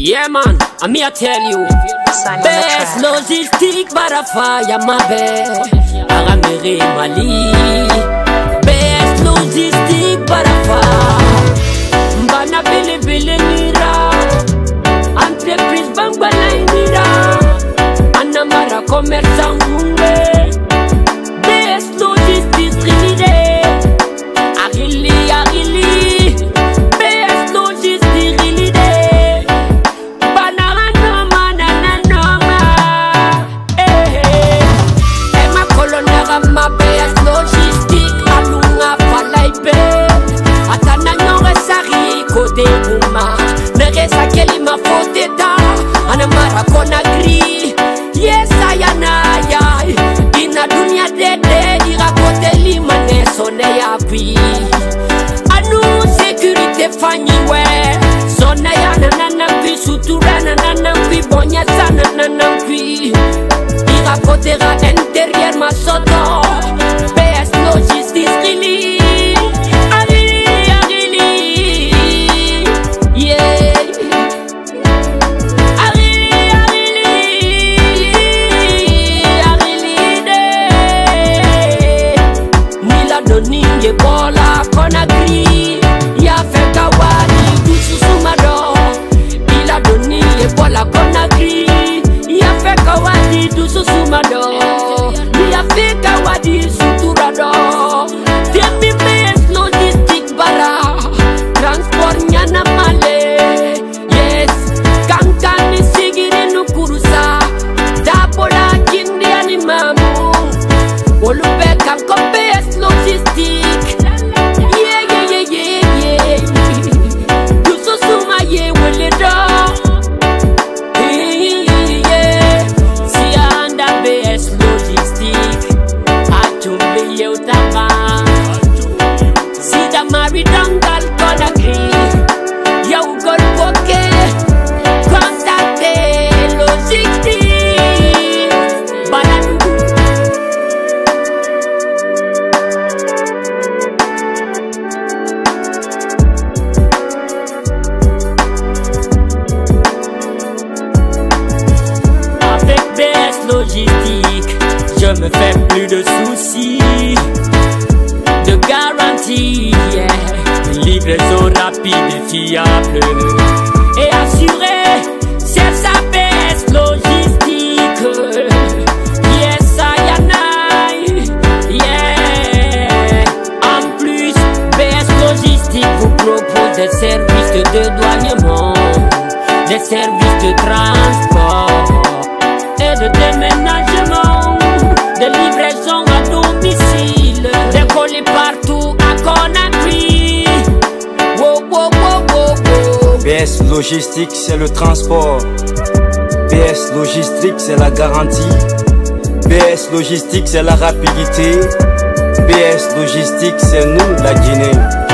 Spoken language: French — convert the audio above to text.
Yeah man, I'm here tell you. Sign on the Best logistique barafaya mabe Aramere Mali. Best logistique barafa Mbana bili bili nira. Entreprise bangwala nira Anamara commerçant efanyiwe sona ya nananampi sutura nananampi bognezza nananampi irapotera interier ma soto. PS logistis rili arili arili yeah. Ninge bola conagri na male yes. Kankani sigiri nukurusa dabola kindi animamu olube kanko best logistic. Yeah yeah yeah yeah yeah. Yuso suma ye weleda sianda best logistic. Atumbe yeutama sida maridongal gonna agree je me fais plus de soucis. De garantie, yeah. Livraison rapide et fiable et assurée. C'est sa BS Logistique. Yes, I and I. Yeah. En plus, BS Logistique vous propose des services de dédouanement, des services de transport et de déménagement, PS Logistique, c'est le transport. PS Logistique, c'est la garantie. PS Logistique, c'est la rapidité. PS Logistique, c'est nous, la Guinée.